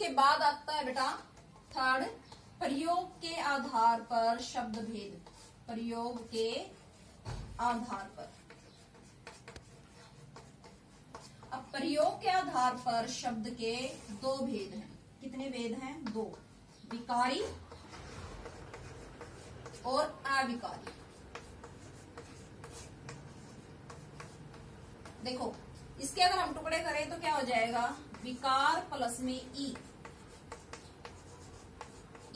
इसके बाद आता है बेटा थर्ड, प्रयोग के आधार पर शब्द भेद। प्रयोग के आधार पर। अब प्रयोग के आधार पर शब्द के दो भेद हैं। कितने भेद हैं? दो। विकारी और अविकारी। देखो, इसके अगर हम टुकड़े करें तो क्या हो जाएगा? विकार प्लस में ई।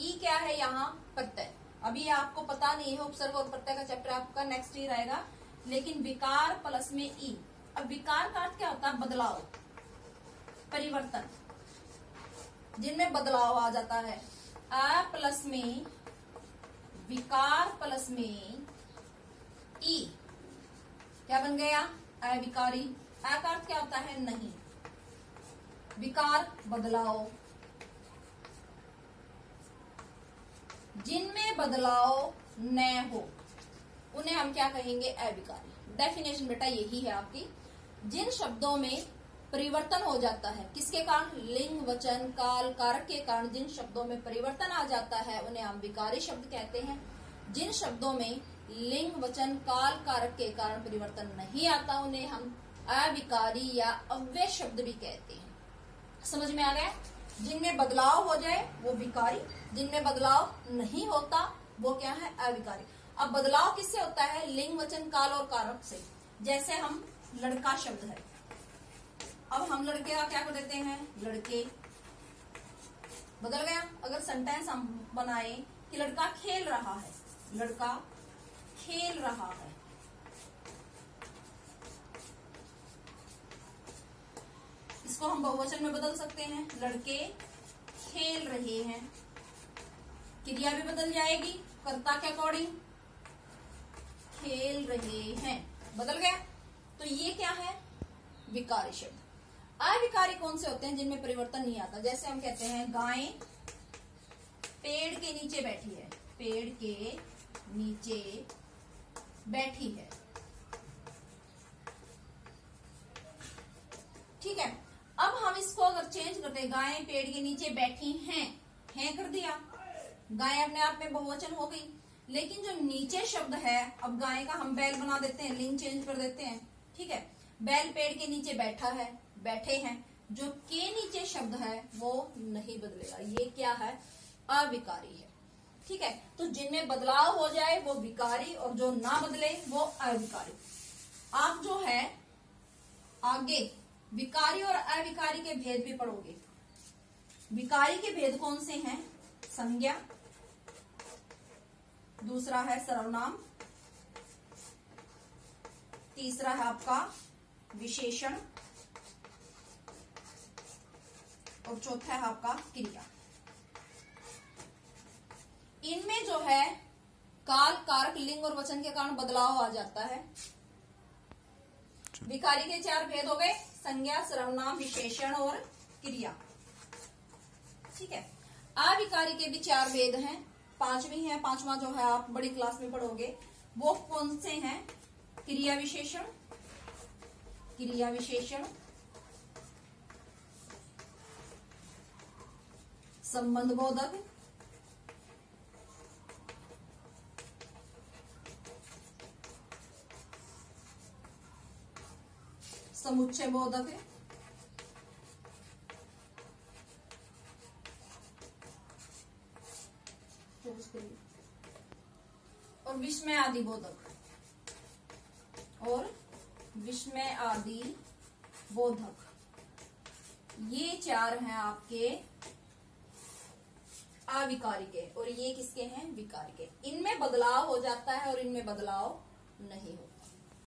ई क्या है यहाँ? प्रत्यय। अभी आपको पता नहीं है, उपसर्ग और प्रत्यय का चैप्टर आपका नेक्स्ट ईयर आएगा लेकिन विकार प्लस में ई। अब विकार का अर्थ क्या होता है? बदलाव। परिवर्तन। जिनमें बदलाव आ जाता है। अ प्लस में, विकार प्लस में ई। क्या बन गया? अविकारी अ का अर्थ क्या होता है? नहीं। विकार, बदलाव। जिनमें बदलाव न हो, उन्हें हम क्या कहेंगे? अविकारी। डेफिनेशन बेटा यही है आपकी। जिन शब्दों में परिवर्तन हो जाता है, किसके कारण? लिंग, वचन, काल, कारक के कारण जिन शब्दों में परिवर्तन आ जाता है, उन्हें हम विकारी शब्द कहते हैं। जिन शब्दों में लिंग, वचन, काल, कारक के कारण परिवर्तन नहीं आता, उन्हें हम अविकारी या अव्य शब्द भी कहते हैं। समझ में आ गया जिनमें बदलाव हो जाए, वो विकारी। जिनमें बदलाव नहीं होता, वो क्या है? अविकारी। अब बदलाव किससे होता है? लिंग, वचन, काल और कारक से। जैसे हम लड़का शब्द है। अब हम लड़के का क्या कर देते हैं? लड़के। बदल गया। अगर सेंटेंस हम बनाए कि लड़का खेल रहा है, लड़का खेल रहा है इसको हम बहुवचन में बदल सकते हैं, लड़के खेल रहे हैं। क्रिया भी बदल जाएगी, कर्ता के अकॉर्डिंग खेल रहे हैं। बदल गया? तो ये क्या है? विकारी शब्द। अविकारी कौन से होते हैं जिनमें परिवर्तन नहीं आता? जैसे हम कहते हैं, गाय पेड़ के नीचे बैठी है। पेड़ के नीचे बैठी है। ठीक है? अब हम इसको अगर चेंज करते हैं, गाय पेड़ के नीचे बैठी हैं हैं कर दिया गाय अपने आप में बहुवचन हो गई। लेकिन जो नीचे शब्द है, अब गाय का हम बैल बना देते हैं लिंग चेंज कर देते हैं। ठीक है? बैल पेड़ के नीचे बैठा है, बैठे हैं। जो के नीचे शब्द है, वो नहीं बदलेगा। ये क्या है? अविकारी है। ठीक है? तो जिनमें बदलाव हो जाए, वो विकारी, और जो ना बदले, वो अविकारी। आप जो है, आगे विकारी और अविकारी के भेद भी पढ़ोगे विकारी के भेद कौन से हैं? संज्ञा। दूसरा है सर्वनाम। तीसरा है आपका विशेषण। और चौथा है आपका क्रिया। इनमें जो है काल कारक, लिंग और वचन के कारण बदलाव आ जाता है। विकारी के चार भेद हो गए, संज्ञा, सर्वनाम, विशेषण और क्रिया। ठीक है? अविकारी के भी चार भेद हैं। पांचवी है, पांचवा जो है, आप बड़ी क्लास में पढ़ोगे। वो कौन से हैं? क्रिया विशेषण क्रिया विशेषण, संबंध बोधक समुच्चय बोधक है और विस्मय आदि बोधक। और विस्मय आदि बोधक। ये चार हैं आपके अविकारी के और ये किसके हैं? विकारी के इनमें बदलाव हो जाता है और इनमें बदलाव नहीं होता।